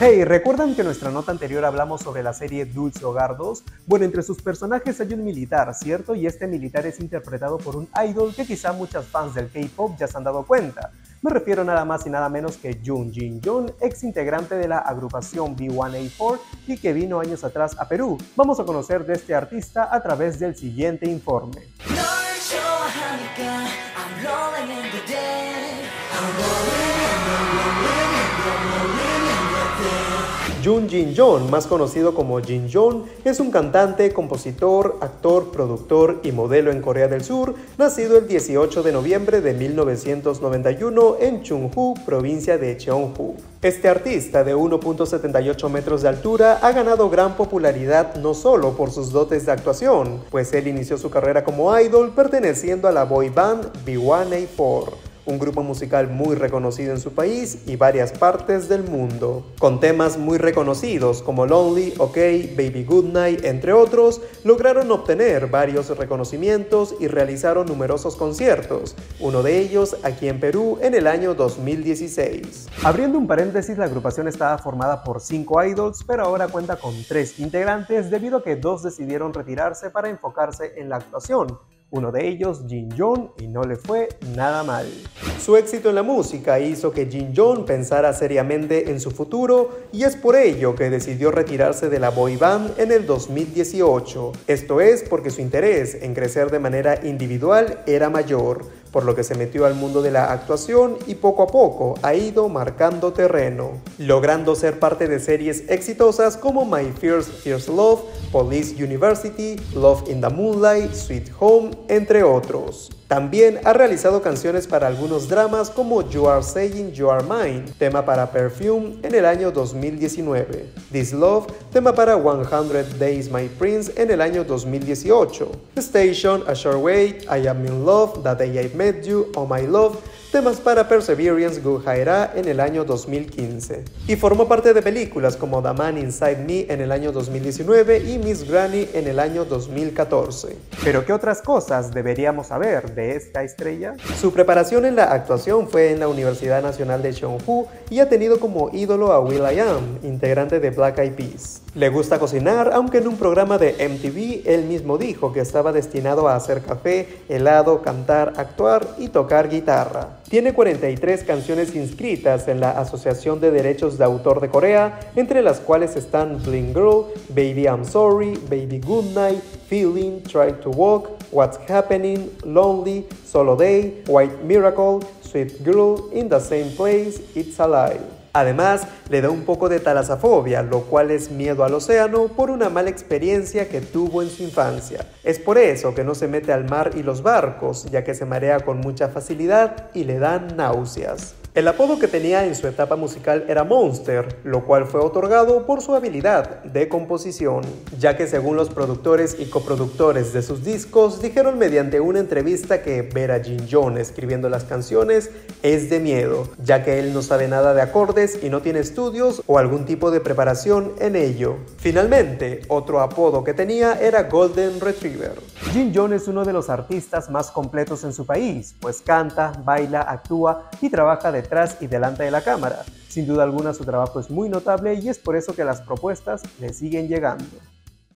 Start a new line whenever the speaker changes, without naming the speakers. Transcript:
Hey, ¿recuerdan que en nuestra nota anterior hablamos sobre la serie Dulce Hogar 2? Bueno, entre sus personajes hay un militar, ¿cierto? Y este militar es interpretado por un idol que quizá muchos fans del K-pop ya se han dado cuenta. Me refiero nada más y nada menos que Jun Jin Jun, ex integrante de la agrupación B1A4 y que vino años atrás a Perú. Vamos a conocer de este artista a través del siguiente informe. Jun Jin Jong, más conocido como Jin Jong, es un cantante, compositor, actor, productor y modelo en Corea del Sur, nacido el 18 de noviembre de 1991 en Chungju, provincia de Cheongju. Este artista de 1.78 metros de altura ha ganado gran popularidad no solo por sus dotes de actuación, pues él inició su carrera como idol perteneciendo a la boy band B1A4 un grupo musical muy reconocido en su país y varias partes del mundo. Con temas muy reconocidos como Lonely, OK, Baby Goodnight, entre otros, lograron obtener varios reconocimientos y realizaron numerosos conciertos, uno de ellos aquí en Perú en el año 2016. Abriendo un paréntesis, la agrupación estaba formada por cinco idols, pero ahora cuenta con tres integrantes debido a que dos decidieron retirarse para enfocarse en la actuación uno de ellos, Jin Jong, y no le fue nada mal. Su éxito en la música hizo que Jin Jong pensara seriamente en su futuro y es por ello que decidió retirarse de la boy band en el 2018. Esto es porque su interés en crecer de manera individual era mayor por lo que se metió al mundo de la actuación y poco a poco ha ido marcando terreno, logrando ser parte de series exitosas como My First Fierce Love, Police University, Love in the Moonlight, Sweet Home, entre otros. También ha realizado canciones para algunos dramas como You Are Saying You Are Mine, tema para Perfume en el año 2019, This Love, tema para 100 Days My Prince en el año 2018, The Station, A Short Wait, I Am In Love, The Day I Met You, Oh My Love, temas para Perseverance Gujaira en el año 2015. Y formó parte de películas como The Man Inside Me en el año 2019 y Miss Granny en el año 2014. Pero ¿qué otras cosas deberíamos saber de esta estrella? Su preparación en la actuación fue en la Universidad Nacional de Cheongju y ha tenido como ídolo a will.i.am, integrante de Black Eyed Peas. Le gusta cocinar, aunque en un programa de MTV él mismo dijo que estaba destinado a hacer café, helado, cantar, actuar y tocar guitarra. Tiene 43 canciones inscritas en la Asociación de Derechos de Autor de Corea, entre las cuales están Bling Girl, Baby I'm Sorry, Baby Goodnight, Feeling, Try to Walk, What's Happening, Lonely, Solo Day, White Miracle, Sweet Girl, In the Same Place, It's Alive. Además, le da un poco de talasafobia, lo cual es miedo al océano por una mala experiencia que tuvo en su infancia. Es por eso que no se mete al mar y los barcos, ya que se marea con mucha facilidad y le dan náuseas. El apodo que tenía en su etapa musical era Monster, lo cual fue otorgado por su habilidad de composición, ya que según los productores y coproductores de sus discos dijeron mediante una entrevista que ver a Jin Jong escribiendo las canciones es de miedo, ya que él no sabe nada de acordes y no tiene estudios o algún tipo de preparación en ello. Finalmente, otro apodo que tenía era Golden Retriever. Jin Jong es uno de los artistas más completos en su país, pues canta, baila, actúa y trabaja de detrás y delante de la cámara. Sin duda alguna su trabajo es muy notable y es por eso que las propuestas le siguen llegando.